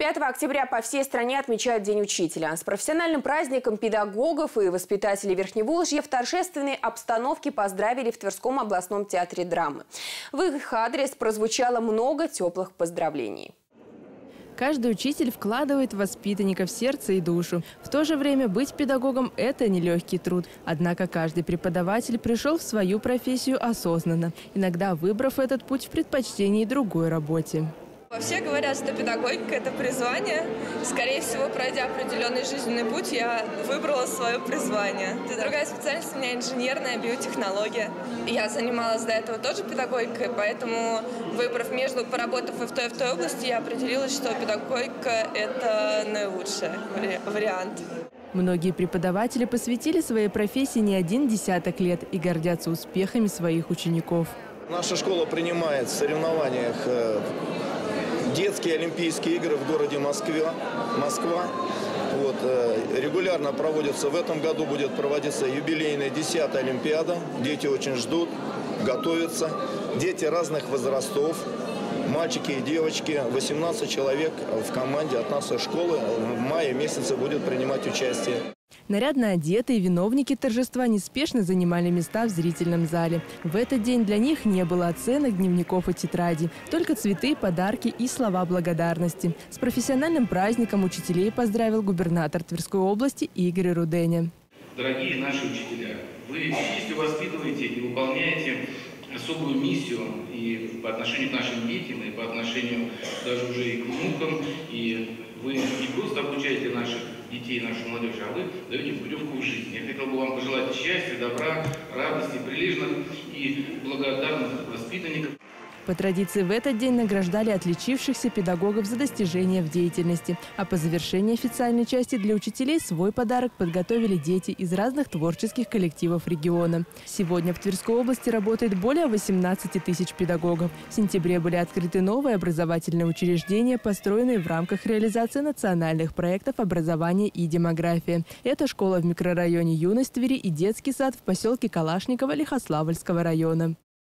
5 октября по всей стране отмечают День учителя. С профессиональным праздником педагогов и воспитателей Верхневолжья в торжественной обстановке поздравили в Тверском областном театре драмы. В их адрес прозвучало много теплых поздравлений. Каждый учитель вкладывает воспитанников сердце и душу. В то же время быть педагогом – это нелегкий труд. Однако каждый преподаватель пришел в свою профессию осознанно, иногда выбрав этот путь в предпочтении другой работе. Все говорят, что педагогика – это призвание. Скорее всего, пройдя определенный жизненный путь, я выбрала свое призвание. Другая специальность у меня инженерная биотехнология. Я занималась до этого тоже педагогикой, поэтому, выбрав между, поработав и в той, и в той области, я определилась, что педагогика – это наилучший вариант. Многие преподаватели посвятили своей профессии не один десяток лет и гордятся успехами своих учеников. Наша школа принимает в соревнованиях э, детские Олимпийские игры в городе Москве, Москва. Вот, э, регулярно проводятся, в этом году будет проводиться юбилейная 10 Олимпиада. Дети очень ждут, готовятся. Дети разных возрастов, мальчики и девочки. 18 человек в команде от нашей школы в мае месяце будет принимать участие. Нарядно одетые виновники торжества неспешно занимали места в зрительном зале. В этот день для них не было оценок, дневников и тетради, только цветы, подарки и слова благодарности. С профессиональным праздником учителей поздравил губернатор Тверской области Игорь Руденя. Дорогие наши учителя, вы если воспитываете и выполняете особую миссию и по отношению к нашим детям, и по отношению даже уже и к внукам, и вы не просто обучаете наших детей, нашу молодежь, а вы даете путевку в жизнь. Я хотел бы вам пожелать счастья, добра, радости, прилежных и благодарных воспитанников. По традиции в этот день награждали отличившихся педагогов за достижения в деятельности. А по завершении официальной части для учителей свой подарок подготовили дети из разных творческих коллективов региона. Сегодня в Тверской области работает более 18 тысяч педагогов. В сентябре были открыты новые образовательные учреждения, построенные в рамках реализации национальных проектов образования и демографии. Это школа в микрорайоне Юность Твери и детский сад в поселке Калашникова Лихославльского района.